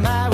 my